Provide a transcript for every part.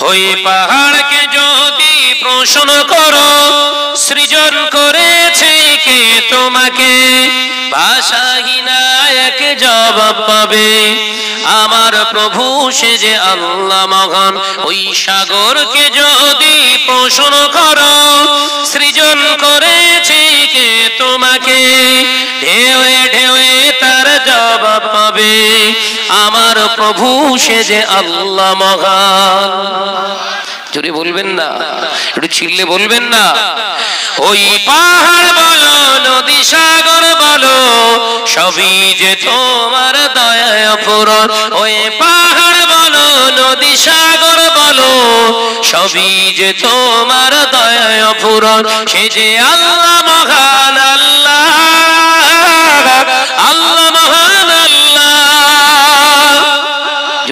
ওই পাহাড়কে যদি প্রশ্ন করো, সৃজন করেছে কে তোমাকে? ভাষাহীনা এক জবাব পাবে। আমার প্রভু সে যে আল্লাহ মহান, ওই সাগরকে যদি প্রশ্ন করো, সৃজন করেছে কে তোমাকে? ঢেউয়ে ঢেউয়ে তার জবাব পাবে। আমার প্রভু সে যে আল্লাহ মহান। জোরে বলবেন না, একটু চিল্লে বলবেন না। ওই পাহাড় বলো, নদী সাগর বলো, সবই যে তোমার দয়া পূরণ ওই পাহাড় বলো, নদী সাগর বলো, সবই যে তোমার দয়া পূরণ সে যে আল্লাহ মহান, আল্লাহ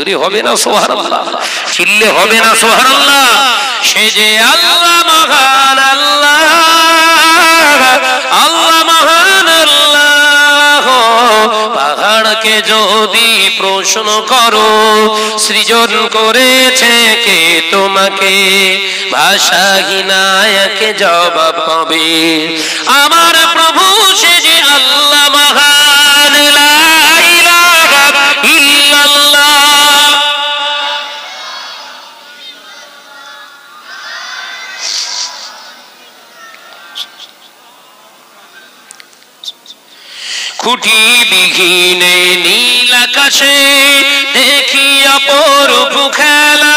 যদি হবে না সোহার চিল্লে হবে না সোহার সে যে আল্লাহ মহান আল্লাহ আল্লাহ মহান আল্লাহ। পাহাড়কে যদি প্রশ্ন করো, সৃজন করেছে কে তোমাকে? ভাষাহীনায়কে জবাব পাবে। আমার প্রভু সে যে খুঁটি বিঘিনে নীল আকাশে দেখি অপরূপ খেলা।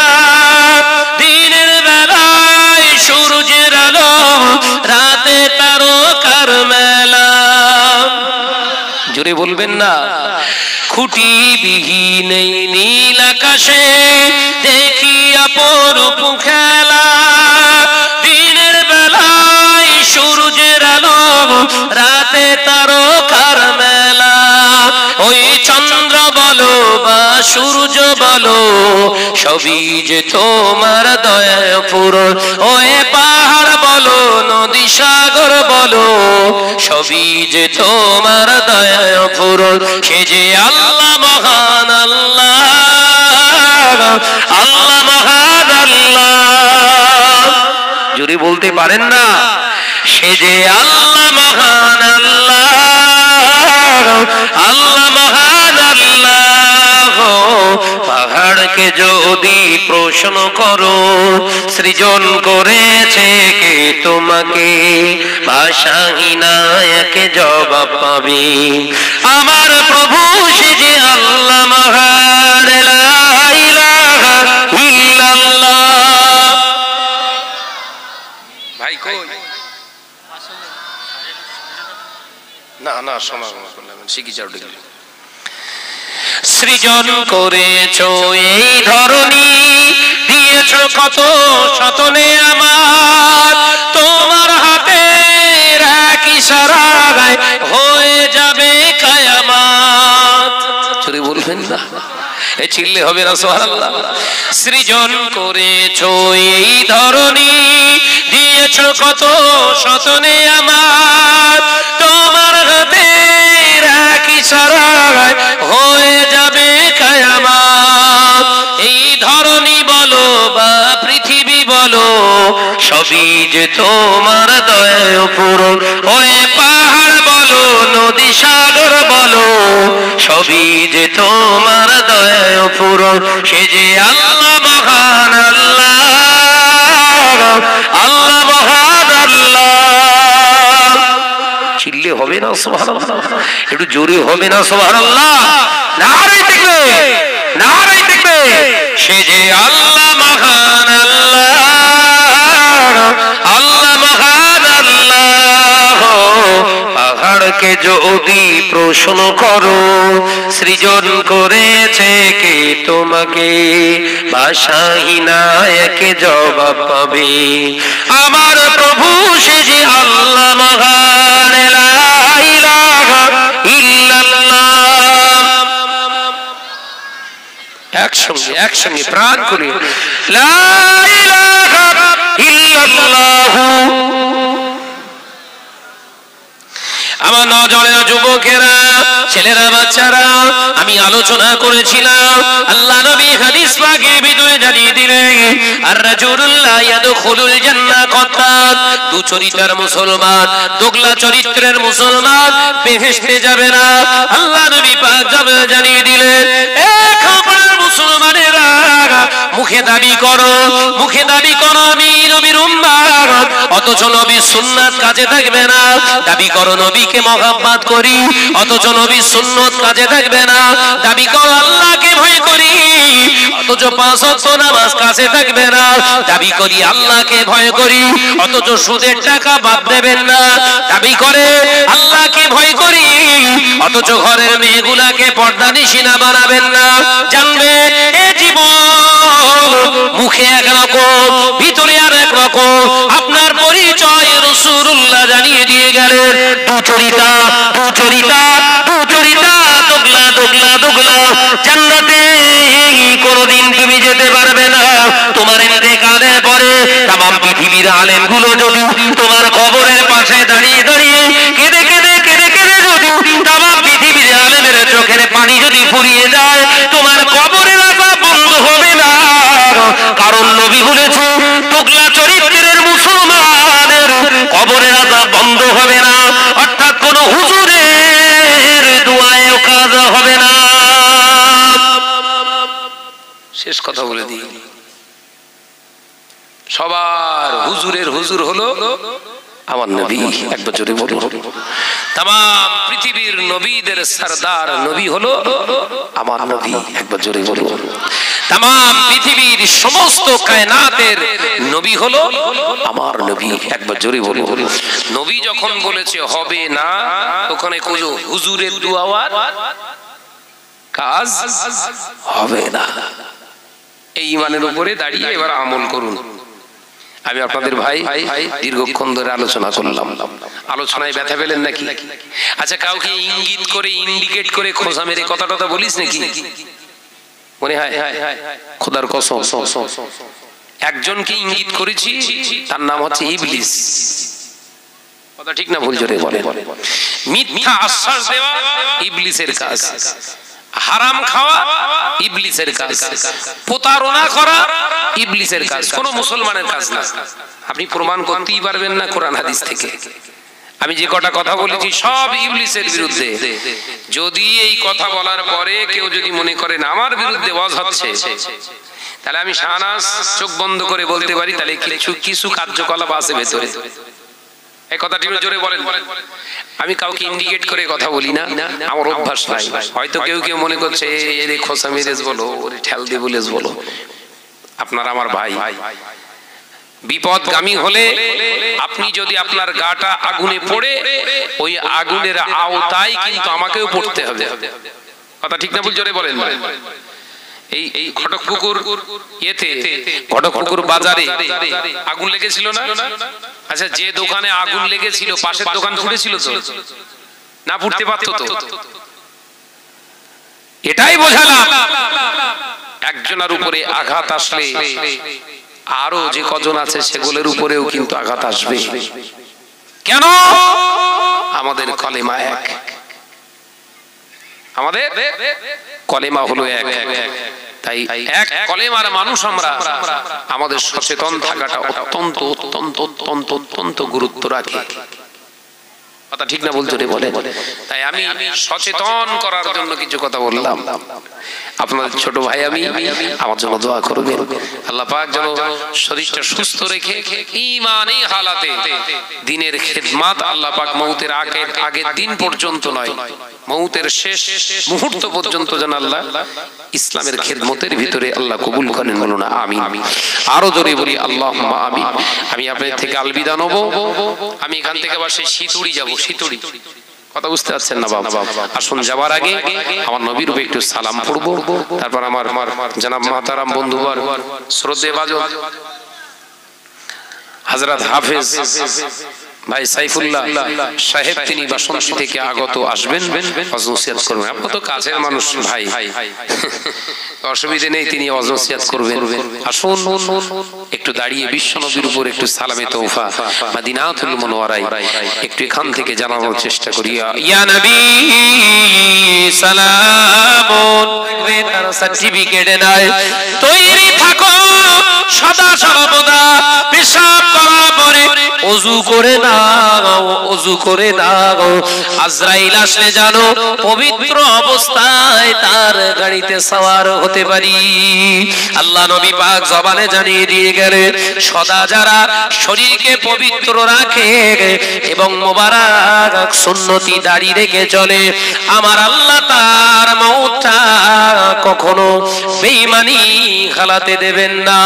দিনের বেলায় সূর্যের আলো, রাতে তারকার মেলা। জোরে বলবেন না? খুঁটি বিহীনে নীল আকাশে দেখি অপরূপ খেলা। সূর্য বলো, সবই যে তোমার দয়া পূরণ ওই পাহাড় বলো, নদী সাগর বলো, সবই যে তোমার দয়া পূরণ সে যে আল্লাহ মহান আল্লাহ আল্লাহ মহান আল্লাহ। যদি বলতে পারেন না? সে যে আল্লাহ পাহাড়কে যদি প্রশ্ন করো সৃজন করেছে কে তোমাকে? ভাষাহীনায়কে জবাব পাবে। আমার প্রভু সে যে আল্লাহ মহান লা ইলাহা ইল্লাল্লাহ। ভাই কই? না না সমাগম করলাম শিখি যাও ডিগ্রি। সৃজন করেছ এই ধরনী দিয়েছ কত শতনে আমার। তোমার হাতে এক ইশারায় হয়ে যাবে কায়ামাত। বলবেন না, এ চিল্লে হবে না সোহারাল্লাহ সৃজন করেছ এই ধরনী দিয়েছ কত শতনে আমার। তোমার হাতে এক ইশারায় হয়ে সবই যে তোমার দয় পূরণ ওই পাহাড় বলো, নদী সাগর বলো, সবই যে তোমার দয় পূরণ সে যে আল্লাহ মহান আল্লাহ আল্লাহ মহান আল্লাহ। চিল্লে হবে না, সুবহানাল্লাহ। একটু জোরে হবে না, সুবহানাল্লাহ। নারাই দেখবে নারাই দেখবে। সে যে আল্লাহ পাহাড়কে যদি প্রশ্ন করো, সৃজন করেছে কে তোমাকে? ভাষাহীনায়কে জবাব পাবে। আমার প্রভু সে যে আল্লাহ মহান একসঙ্গে একসঙ্গে প্রাণ করে আমার নজরের যুবকেরা, ছেলেরা, বাচ্চারা, আমি আলোচনা করেছিলাম। আল্লাহ নবী হাদিস পাকে ভিতরে জানিয়ে দিলেন আর রাজুলুল্লাহ ইয়াদখুলুল জান্নাহ কত্তাত দু চরিত্রের মুসলমান, দোগলা চরিত্রের মুসলমান, বেহেশতে যাবে না। আল্লাহ নবী পাক জানিয়ে দিলেন এক আপনার মুসলমানেরা মুখে দাবি করো, মুখে দাবি করো আমি নবীর উম্মাত অথচ নবী সুন্নাত কাজে থাকবে না। দাবি করো নবীকে মহাব্বাত করি, অথচ নবী সুন্নত কাজে থাকবে না। দাবি করো আল্লাহকে ভয় করি, অথচ পাঁচ ওয়াক্ত নামাজ কাছে থাকবে না। দাবি করি আল্লাহকে ভয় করি, অথচ সুদের টাকা বাদ দেবেন না। দাবি করে আল্লাহকে ভয় করি, অথচ ঘরের মেয়েগুলাকে পর্দা নিশিনা বানাবেন না। জানবে, এ জীবন মুখে এক রকম, ভিতরে আর এক রকম। আপনার পরিচয় রসুল্লাহ জানিয়ে দিয়ে গেলেন দুচরিতা দুচরিতা দুচরিতা দোগলা দোগলা দোগলা। জান্নাতে কোনদিন তুমি যেতে পারবে না। তোমার ইন্তেকালের পরে তাম পৃথিবীর আলেমগুলো যদি তোমার কবরের পাশে দাঁড়িয়ে দাঁড়িয়ে কেঁদে কেঁদে কেঁদে কেঁদে যদি তাম পৃথিবীর আলেমের চোখের পানি যদি ফুরিয়ে যায়, তোমার কবরের আশা বন্ধ হবে না কারণ নবী বলেছে তোগলা চরিত্রের মুসলমানের কবরের আশা বন্ধ হবে না, অর্থাৎ কোন হুজুরের দোয়ায় কাজ হবে না। শেষ কথা বলে দিই। সবার হুজুরের হুজুর হলো আমার নবী এক বছরে বলো তাম পৃথিবীর নবীদের সরদার নবী হলো আমার নবী এক বছরে বলো তাম পৃথিবীর সমস্ত কায়নাতের নবী হলো আমার নবী। একবার জোরে বলো নবী যখন বলেছে, হবে না ওখানে কোজো, হুজুরের দুয়াওয়ার কাজ হবে না। এই ইমানের উপরে দাঁড়িয়ে এবার আমল করুন। আমি আপনাদের ভাই, দীর্ঘক্ষণ ধরে আলোচনা করলাম। আলোচনায় ব্যথা পেলেন নাকি? আচ্ছা কাউকে ইঙ্গিত করে, ইন্ডিকেট করে খোঁজা মেরে কথা টথা বলিস নাকি? মনে হয়, খোদার কসম। একজনকে ইঙ্গিত করেছি, তার নাম হচ্ছে ইবলিস। কথা ঠিক না ভুল জোরে বলে মিথ্যা আশ্বাস দেওয়া ইবলিসের কাজ। হারাম খাওয়া ইবলিসের কাজ। প্রতারণা করা ইবলিসের কাজ। কোন মুসলমানের কাজ না। আপনি প্রমাণ করতেই পারবেন না কোরআন হাদিস থেকে। আমি যে কটা কথা বলেছি সব ইবলিসের বিরুদ্ধে। যদি এই কথা বলার পরে কেউ যদি মনে করেন আমার বিরুদ্ধে ওয়াজ হচ্ছে, তাহলে আমি শাহনাজ চোখ বন্ধ করে বলতে পারি, তাহলে কিছু কিছু কার্যকলাপ আছে ভেতরে। এই কথাটি জোরে বলেন। আমি কাউকে ইন্ডিকেট করে কথা বলি না, আমার অভ্যাস নাই। হয়তো কেউ কেউ মনে করছে এরে খোসা মেরেজ বলো, ওরে ঠেল দিয়ে বলেজ বলো। আপনার আমার ভাই। বিপদগামী হলে আপনি যদি আপনার গাটা আগুনে পড়ে, ওই আগুনের আওতায় কিন্তু আমাকেও পড়তে হবে। কথা ঠিক না জোরে বলেন। এই এই ঘটক পুকুর ইয়েতে, ঘটক পুকুর বাজারে আগুন লেগেছিল না? আচ্ছা যে দোকানে আগুন লেগেছিল, পাশের দোকান ফুটেছিল তো? না ফুটতে পারতো তো? এটাই বোঝালাম। একজনের উপরে আঘাত আসলে আরও যে কজন আছে সেগুলোর উপরেও কিন্তু আঘাত আসবে। কেন? আমাদের কলেমা এক। আমাদের কলেমা হলো এক। তাই এক কলেমার মানুষ আমরা। আমাদের সচেতন থাকাটা অত্যন্ত অত্যন্ত অত্যন্ত অত্যন্ত গুরুত্ব রাখে। কথা ঠিক না বলছো রে বলে। তাই আমি সচেতন করার জন্য কিছু কথা বললাম। আপনাদের ছোট ভাই আমি, আমার জন্য দোয়া করবেন। আল্লাহ পাক যেন শরীরটা সুস্থ রেখে ইমানে হালাতে দিনের খেদমাত আল্লাহ পাক মৌতের আগের আগের দিন পর্যন্ত নয়, মৌতের শেষ মুহূর্ত পর্যন্ত যেন আল্লাহ ইসলামের খেদমতের ভিতরে আল্লাহ কবুল করেন বলো না আমি আরও জোরে বলি আল্লাহ আমি আমি আপনার থেকে আলবিদা নেব। আমি এখান থেকে আবার সেই শীতুড়ি যাব। শীতুড়ি কথা বুঝতে পারছেন না বাবা আসুন যাওয়ার আগে আমার নবীর উপরে একটু সালাম পড়ব। তারপর আমার আমার জানাব মাতারাম বন্ধুবার শ্রদ্ধে বাজ হাজরাত হাফেজ ভাই সাইফুল্লাহ সাহেব তিনি বাসন্তী থেকে আগত আসবেন। অজনসিয়াত করবেন। আপনি তো কাছের মানুষ ভাই। অসুবিধে নেই তিনি অজনসিয়াত করবেন। আসুন। একটু দাঁড়িয়ে বিশ্ব নবীর উপর একটু সালামে তৌফা মাদিনাতুল মুনওয়ারাই একটু এখান থেকে জানানোর চেষ্টা করি। ইয়া নবী সালামুন। সার্টিফিকেট নাই। তৈরি থাকো সদা অজু করে নাও, অজু করে নাও। আজরাইল আসলে জানো, পবিত্র অবস্থায় তার গাড়িতে সওয়ার হতে পারি। আল্লাহ নবী পাক জবানে জানিয়ে দিয়ে গেলে সদা যারা শরীরকে পবিত্র রাখে এবং মোবারক সুন্নতি দাড়ি রেখে চলে, আমার আল্লাহ তার মৌটা কখনো বেঈমানি খালাতে দেবেন না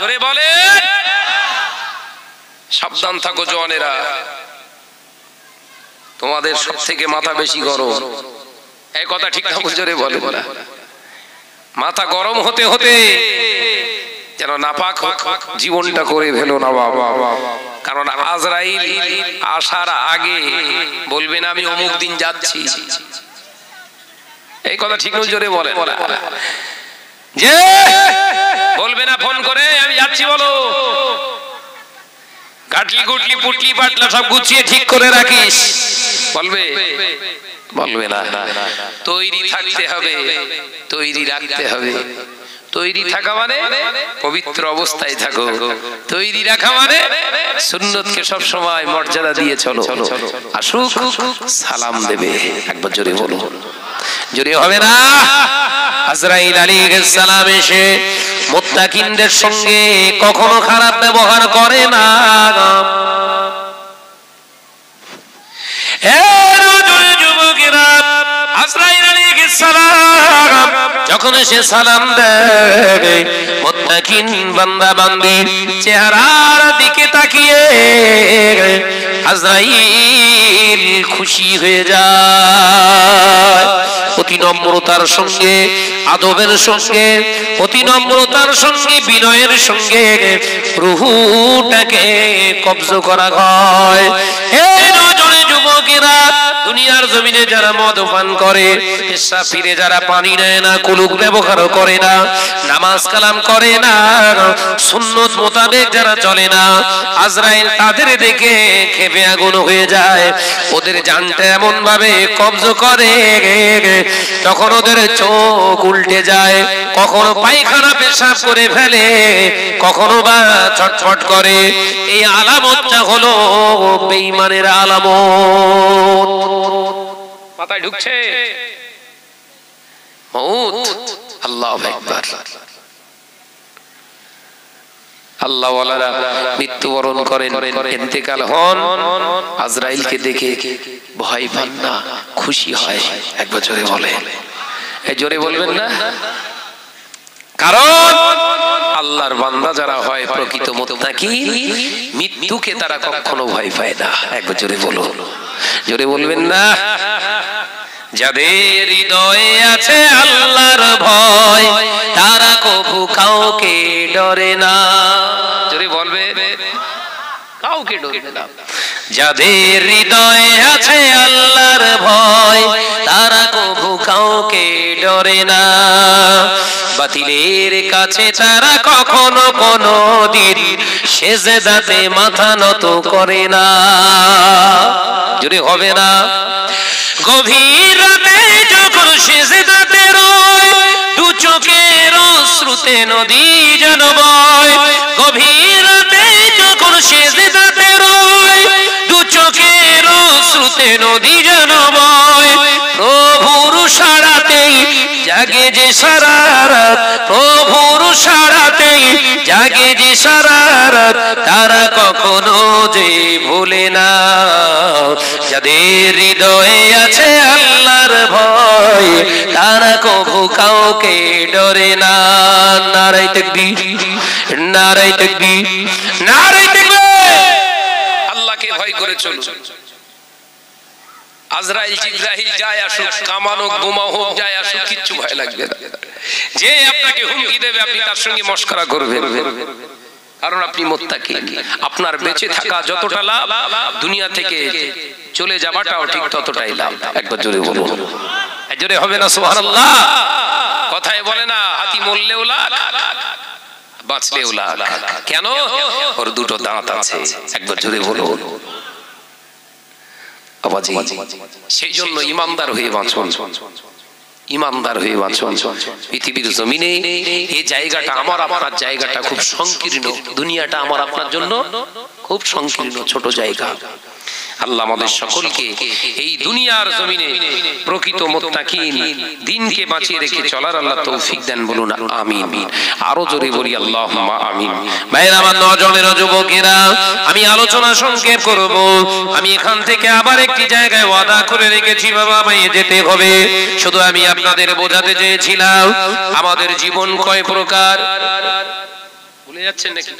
জোরে বলে সাবধান থাকো জওয়ানেরা। তোমাদের সব থেকে মাথা বেশি গরম। এই কথা ঠিক না জোরে বলে। না মাথা গরম হতে হতে যেন নাপাক জীবনটা করে ফেলো না বাবা কারণ আজরাইল আসার আগে বলবেন আমি অমুক দিন যাচ্ছি। এই কথা ঠিক জোরে বলে। যে বলবে না ফোন করে আমি যাচ্ছি বলো। কাটলি গুটলি পুটলি পাটলা সব গুছিয়ে ঠিক করে রাখিস। বলবে? বলবে না। তৈরি থাকতে হবে তৈরি রাখতে হবে। তৈরি থাকা মানে পবিত্র অবস্থায় থাকো। তৈরি রাখা মানে সুন্নতকে সব সময় মর্যাদা দিয়ে চলো। আসুক সালাম দেবে। একবার জোরে বলো। জোরে হবে না আজরাইল আলাইহিস সালাম এসে মুত্তাকিনদের সঙ্গে কখনো খারাপ ব্যবহার করে না। যখন সে সালাম দেয়, মুত্তাকিন বান্দা বান্দি চেহারার দিকে তাকিয়ে আজরাইল খুশি হয়ে যায়। অতি নম্রতার সঙ্গে আদবের সঙ্গে অতি নম্রতার সঙ্গে বিনয়ের সঙ্গে রুহুটাকে কবজ করা হয়। দুনিয়ার জমিনে যারা মদ পান করে, পেশা ফিরে যারা পানি নেয় না কুলুক ব্যবহার করে না, নামাজ কালাম করে না, সুন্নত মোতাবেক যারা চলে না, আজরাইল তাদের দেখে খেপে আগুন হয়ে যায়। ওদের জানটা এমন ভাবে কবজ করে, তখন ওদের চোখ উল্টে যায়, কখনো পায়খানা পেশাব করে ফেলে, কখনো বা ছটফট করে। এই আলামতটা হলো বেঈমানের আলামত। মাথায় ঢুকছে। মউত। আল্লাহু আকবার। আল্লাহ মৃত্যুবরণ করেন, ইন্তেকাল হন। আজরাইলকে দেখে ভয় পান না, খুশি হয়, একবার জোরে বলে। জোরে বলবেন না? কারণ আল্লাহর বান্দা যারা হয় প্রকৃত মোত্তাকি, মৃত্যুকে তারা কখনো ভয় পায় না। একবার জোরে বলো জোরে বলবেন না? যাদের হৃদয়ে আছে আল্লাহর ভয়, তারা কবু কাউকে ডরে না। জোরে বলবে কাউকে ডরে না। যাদের হৃদয়ে আছে আল্লাহর ভয়, তারা কবু কাউকে ডরে না। বাতিলের কাছে তারা কখনো কোনো দিন সেজেদাতে মাথা নত করে না। যদি হবে না। গভীর রাতে যখন সেজেদাতে রয়, দু চোখের শ্রুতে নদী যেন বয়। গভীর রাতে যখন রয়, দু চোখের শ্রুতে নদী যেন বয়। প্রভুর সারাতেই জাগে যে সারারাত প্রভুর সারাতেই জাগে যে সারারাত তারা কখনো যে ভুলে না। যাদের হৃদয়ে আছে আল্লাহর ভয়, তারা কবু কাউকে ডরে না। নারাই তকবি নারাই তকবি নারাই তকবি আল্লাহকে ভয় করে চলো আজরাইল জিব্রাহিল যায় আসুক কামান হোক হোক, যায় আসুক, কিচ্ছু ভয় লাগবে না। যে আপনাকে হুমকি দেবে, আপনি তার সঙ্গে মস্করা করবেন। কারণ আপনি মোত্তাকি। আপনার বেঁচে থাকা যতটা লাভ, দুনিয়া থেকে চলে যাওয়াটাও ঠিক ততটাই লাভ। একবার জোরে বলুন। জোরে হবে না, সুবহানাল্লাহ। কথায় বলে না, হাতি মরলেও লাখ, বাঁচলেও লাখ। কেন? ওর দুটো দাঁত আছে। একবার জোরে বলুন। আবাজি সেই জন্য ইমানদার হয়ে বাঁচুন। ইমানদার হয়ে বাঁচুন। পৃথিবীর জমিনে এই জায়গাটা আমার আপনার জায়গাটা খুব সংকীর্ণ। দুনিয়াটা আমার আপনার জন্য খুব সংকীর্ণ ছোট জায়গা। আল্লাহ আমাদের সকলকে এই দুনিয়ার জমিনে প্রকৃত মোত্তাকিন, দিনকে বাঁচিয়ে রেখে চলার আল্লাহ তৌফিক দেন বলুন, আমিন। আরও জোরে বলি আল্লাহ আমিন। ভাইয়ের, আমার নজনের যুবকেরা, আমি আলোচনা সংক্ষেপ করব। আমি এখান থেকে আবার একটি জায়গায় ওয়াদা করে রেখেছি, বাবা, আমায় যেতে হবে। শুধু আমি আপনাদের বোঝাতে চেয়েছিলাম, আমাদের জীবন কয় প্রকার? ভুলে যাচ্ছেন নাকি?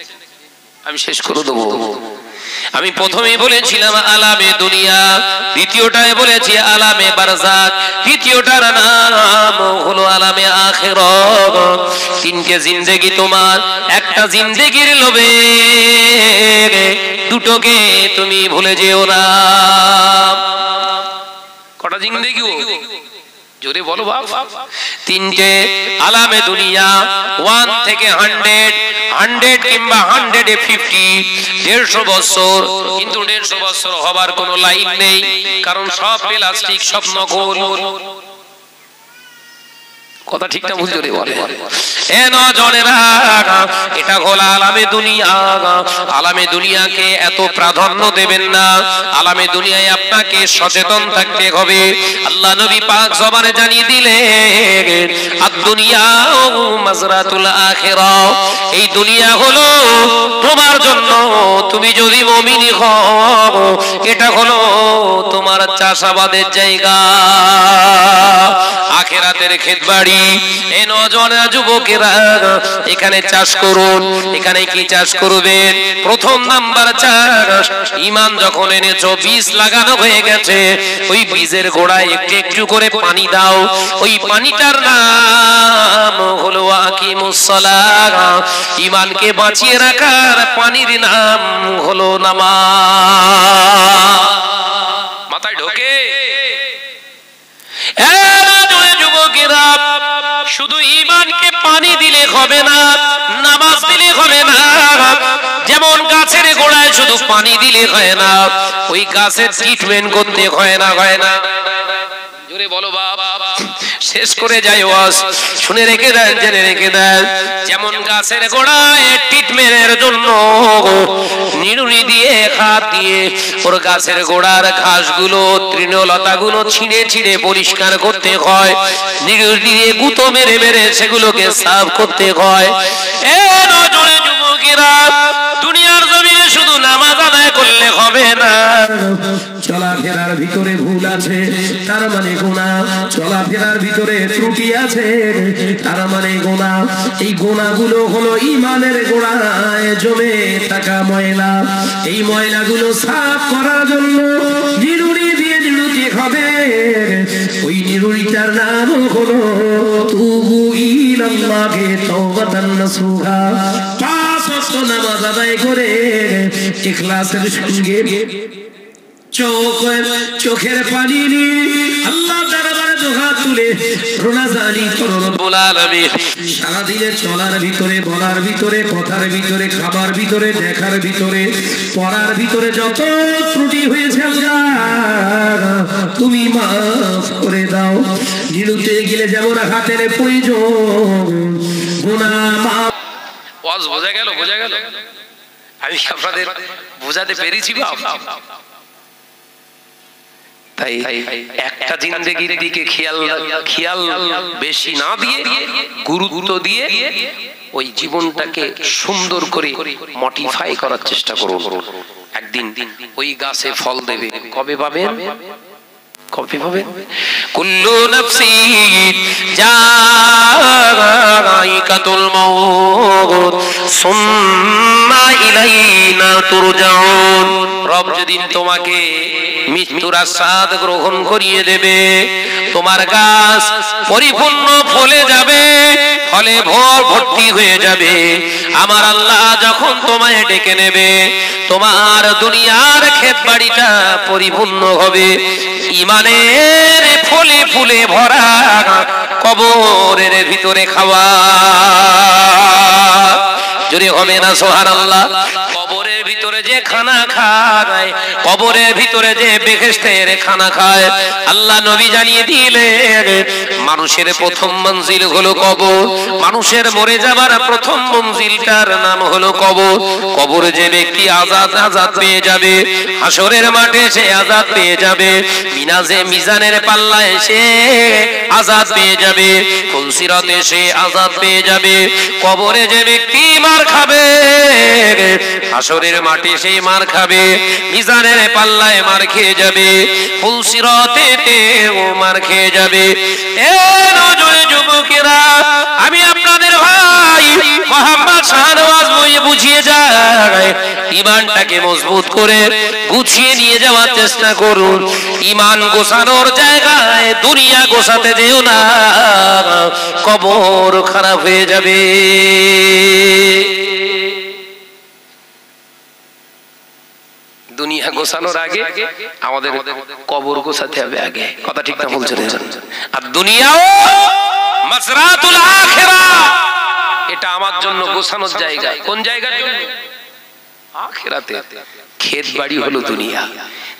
আমি শেষ করে দেবো। আমি প্রথমে বলেছিলাম, আলামে দুনিয়া দ্বিতীয়টায় বলেছি, আলামে বারজাক তৃতীয়টার নাম হলো, আলামে আখিরাত তিনটে জিন্দেগি তোমার, একটা জিন্দেগির লোভে। দুটোকে তুমি ভুলে যেও না। কটা জিন্দেগি জোরে বলো বাপ। তিনটে আলামে দুনিয়া ওয়ান থেকে হান্ড্রেড হান্ড্রেড কিংবা হান্ড্রেড ফিফটি দেড়শো বছর। কিন্তু দেড়শো বছর হবার কোনো লাইন নেই, কারণ সব প্লাস্টিক সব নকল কথা ঠিক না ভুল জোরে বলে। এ নজনেরা এটা হলো আলামে দুনিয়া আলামে দুনিয়াকে এত প্রাধান্য দেবেন না। আলামে দুনিয়ায় আপনাকে সচেতন থাকতে হবে। আল্লাহ নবী পাক জবানে জানিয়ে দিলেন আর দুনিয়া মাজরাতুল আখিরা। এই দুনিয়া হলো তোমার জন্য। তুমি যদি মুমিনি হও এটা হলো তোমার চাষাবাদের জায়গা। আখেরাতের ক্ষেত বাড়ি। এই নজনা যুবকেরা এখানে চাষ করুন। এখানে কি চাষ করবেন? প্রথম নাম্বার চাষ। ইমান যখন এনেছো, বীজ লাগানো হয়ে গেছে। ওই বীজের গোড়ায় একটু একটু করে পানি দাও। ওই পানিটার নাম হলো ইমানকে বাঁচিয়ে রাখার পানির নাম হলো নামা মাথায় ঢোকে? শুধু ইমানকে পানি দিলে হবে না, নামাজ দিলে হবে না। যেমন গাছের গোড়ায় শুধু পানি দিলে হয় না, ওই গাছের ট্রিটমেন্ট করতে হয় না হয় না। জোরে বলো বাবা শেষ করে যাই ওয়াজ। শুনে রেখে দেন, জেনে রেখে দেন। যেমন গাছের গোড়ায় ট্রিটমেন্টের জন্য নিড়ুনি দিয়ে হাত দিয়ে ওর গাছের গোড়ার ঘাসগুলো, তৃণলতাগুলো ছিঁড়ে ছিঁড়ে পরিষ্কার করতে হয়। নিড়ুনি দিয়ে গুঁতো মেরে মেরে সেগুলোকে সাফ করতে হয়। এ নজরে যুবকেরা, দুনিয়ার জমিনে শুধু নামাজ আদায় করলে হবে না। চলাফেরার ভিতরে ভুল আছে, তার মানে গোনা চলাফেরার ভিতরে ত্রুটি আছে। তার মানে গোনা। এই গোনাগুলো হলো ইমানের গোড়ায় জমে থাকা ময়লা। এই ময়লাগুলো সাফ করার জন্য নিরুড়ি দিয়ে নিরুতি হবে। ওই নিরুড়িটার নাম হলো, তুবু ইলাল্লাহে তাওবাতান নাসুহা। নামাজ আদায় করে ইখলাসের সঙ্গে চোখ, চোখের পানি নিয়ে আল্লাহ দরবারে দুহাত তুলে রোনাজানি করুন সারাদিনে চলার ভিতরে বলার ভিতরে কথার ভিতরে খাবার ভিতরে দেখার ভিতরে পড়ার ভিতরে যত ত্রুটি হয়েছে তুমি মাফ করে দাও। নিরুতে গেলে যেমন হাতের প্রয়োজন। গুণা মাফ। ওয়াজ বোঝা গেল বোঝা গেল। আমি আপনাদের বোঝাতে পেরেছি বাপ তাই একটা জিন্দেগির দিকে খেয়াল খেয়াল বেশি না দিয়ে গুরুত্ব দিয়ে ওই জীবনটাকে সুন্দর করে মডিফাই করার চেষ্টা করুন। একদিন ওই গাছে ফল দেবে। কবে পাবেন? কবে পাবেন? কুল্লু নাফসি মাউত, সুম্মা ইলাইনা তুরজাউন। রব যেদিন তোমাকে মৃত্যুর আস্বাদ গ্রহণ করিয়ে দেবে, তোমার গাছ পরিপূর্ণ ফলে যাবে, ফলে ভর ভর্তি হয়ে যাবে। আমার আল্লাহ যখন তোমায় ডেকে নেবে, তোমার দুনিয়ার ক্ষেত বাড়িটা পরিপূর্ণ হবে। ইমানের ফুলে ফুলে ভরা কবরের ভিতরে খাওয়া। যদি হবে না সোহার আল্লাহ ভিতরে যে খানা খায়, কবরের ভিতরে যে বেহেস্তের খানা খায়, আল্লাহ নবী জানিয়ে দিলেন, মানুষের প্রথম মঞ্জিল হলো কবর, মানুষের মরে যাবার প্রথম মঞ্জিলটার নাম হলো কবর। কবরে যে ব্যক্তি আজাদ আজাদ পেয়ে যাবে হাসরের মাঠে সে আজাদ পেয়ে যাবে, মিনাজে মিজানের পাল্লায় সে আজাদ পেয়ে যাবে সে আজাদ পেয়ে যাবে, কবরে যে ব্যক্তি মার খাবে হাসরের মাঠে সে মার খাবে, মিজানের পাল্লায় মার খেয়ে যাবে ফুলসিরাতে ও মার খেয়ে যাবে। এ নজরে যুবকেরা, আমি আপনাদের ভাই মোহাম্মদ শাহনওয়াজ বইয়ে বুঝিয়ে যায় ইমানটাকে মজবুত করে গুছিয়ে নিয়ে যাওয়ার চেষ্টা করুন। ইমান গোছানোর জায়গায় দুনিয়া গোছাতে যেও না, কবর খারাপ হয়ে যাবে। দুনিয়া গোছানোর আগে আমাদের কবর গোছাতে হবে আগে। কথা ঠিক না বলছেন আর দুনিয়াও মাসরাতুল আখিরা। এটা আমার জন্য গোছানোর জায়গা। কোন জায়গার জন্য? আখিরাতে। ক্ষেত বাড়ি হলো দুনিয়া।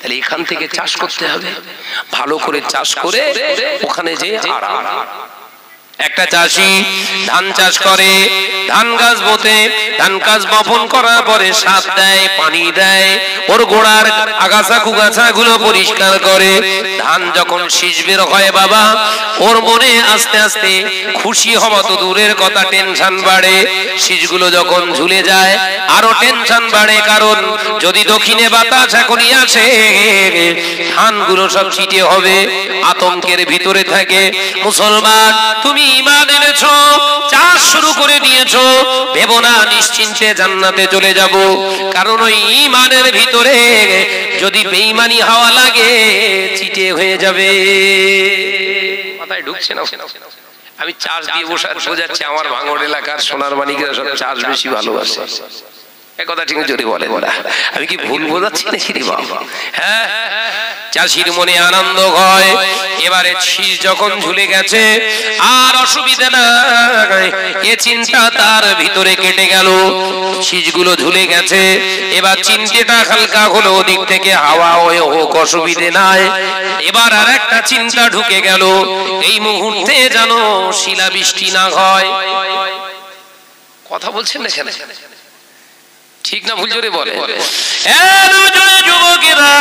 তাহলে এখান থেকে চাষ করতে হবে। ভালো করে চাষ করে ওখানে যে আরাম। একটা চাষি ধান চাষ করে, ধান গাছ বোতে, ধান গাছ বপন করার পরে সার দেয়, পানি দেয়, ওর গোড়ার আগাছা কুগাছা গুলো পরিষ্কার করে। ধান যখন শীষ বের হয় বাবা, ওর মনে আস্তে আস্তে খুশি হওয়া তো দূরের কথা, টেনশন বাড়ে। শীষগুলো যখন ঝুলে যায়, আরও টেনশন বাড়ে, কারণ যদি দক্ষিণে বাতাস এখনই আসে, ধানগুলো সব ছিটে হবে, আতঙ্কের ভিতরে থাকে। মুসলমান, তুমি ইমান এনেছো চাষ শুরু করে দিয়েছ, ভেবো না, নিশ্চিন্তে জান্নাতে চলে যাব। কারণ ওই ইমানের ভিতরে যদি বেঈমানি হাওয়া লাগে, চিটে হয়ে যাবে। না? আমি চাষ দিয়ে বসে বোঝাচ্ছি, আমার ভাঙড় এলাকার সোনার মানিকেরা সব চাষ বেশি ভালোবাসে। কথা ঠিক জোরে বলে বলা আমি কি ভুল বোঝাচ্ছি বাবা? হ্যাঁ? চাষির মনে আনন্দ হয়। এবারে শীষ যখন ঝুলে গেছে, আর অসুবিধা নাই। এ চিন্তা তার ভিতরে কেটে গেল। শীষগুলো ঝুলে গেছে। এবার চিন্তাটা হালকা হলো ওদিক থেকে, হাওয়া হয়ে হোক, অসুবিধে নাই। এবার আর একটা চিন্তা ঢুকে গেল। এই মুহূর্তে যেন শিলাবৃষ্টি না হয়। কথা বলছেন না ঠিক না ভুল জোরে বলে। যুবকেরা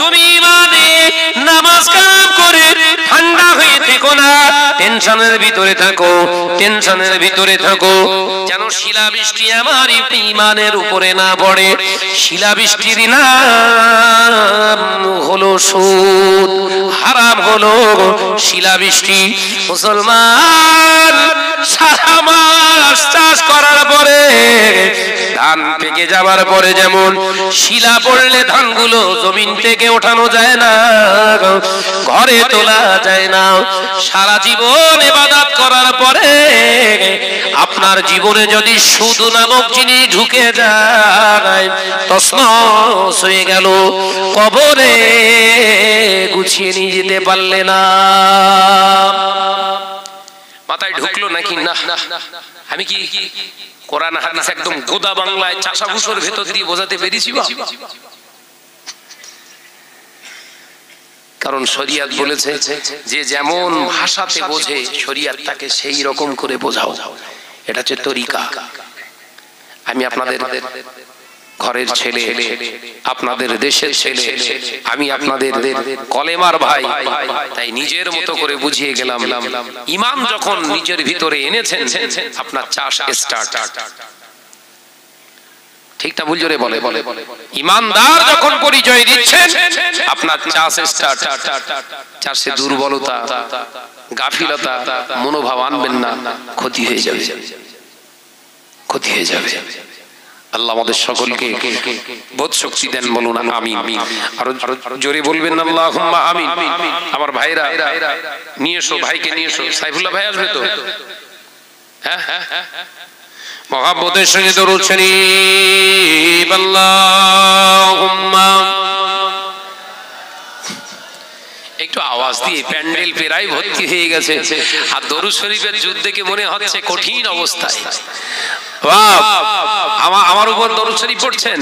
তুমি মানে নামাজ কাম করে ঠান্ডা হয়ে থেকো না টেনশনের ভিতরে থাকো টেনশনের ভিতরে থাকো। যেন শিলাবৃষ্টি আমার ইমানের উপরে না পড়ে। শিলাবৃষ্টির নাম হলো সুদ হারাম হলো শিলাবৃষ্টি। মুসলমান সারা চাষ করার পরে, ধান পেকে যাওয়ার পরে যেমন শিলা পড়লে ধানগুলো জমিন থেকে ওঠানো যায় না, ঘরে তোলা যায় না। সারা জীবন এবাদাত করার পরে, আপনার জীবনে যদি সুদ নামক জিনিস ঢুকে যায় তসমস হয়ে গেল, কবরে গুছিয়ে নিয়ে যেতে পারলে না। মাথায় ঢুকলো নাকি? না। আমি কি কোরআন হাদিস একদম গোদা বাংলায় চাষা ভুষোর ভেতর দিয়ে বোঝাতে পেরেছি কারণ শরিয়াত বলেছে যে যেমন ভাষাতে বোঝে শরিয়াত তাকে সেই রকম করে বোঝাও। এটা হচ্ছে তরিকা। আমি আপনাদের ঘরের ছেলে আপনাদের দেশের ছেলে আমি আপনাদের কলেমার ভাই। তাই নিজের মতো করে বুঝিয়ে গেলাম। ইমাম যখন নিজের ভিতরে এনেছেন আপনার চাষ স্টার্ট ঠিকটা ভুল জোরে বলে। বলে ইমানদার যখন পরিচয় দিচ্ছেন আপনার চাষ স্টার্ট চাষে দুর্বলতা গাফিলতা মনোভাব আনবেন না ক্ষতি হয়ে যাবে। ক্ষতি হয়ে যাবে। আল্লাহ আমাদের সকলকে বোধ শক্তি দেন, বলুন আমি আরও জোরে বলবেন আল্লাহ আমি আমার ভাইরা, নিয়ে এসো, ভাইকে নিয়ে এসো। সাইফুল্লাহ ভাই আসবে তো? হ্যাঁ হ্যাঁ। মহাব্বতের সঙ্গে দরুদ শরীফ, আল্লাহুম্মা। একটু আওয়াজ দিয়ে প্যান্ডেল পেরাই ভর্তি হয়ে গেছে। আর দরুদ শরীফের যুদ্ধ দেখে মনে হচ্ছে কঠিন অবস্থায়? আমার উপর পড়ছেন?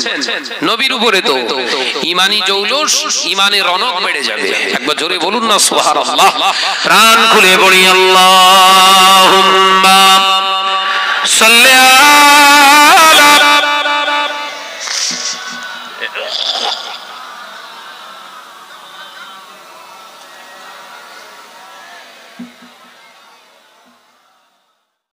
নবীর উপরে তো। ইমানি জৌলুস, ইমানে রনক বেড়ে যাবে। একবার জোরে বলুন না, সুবহানাল্লাহ। প্রাণ খুলে বলি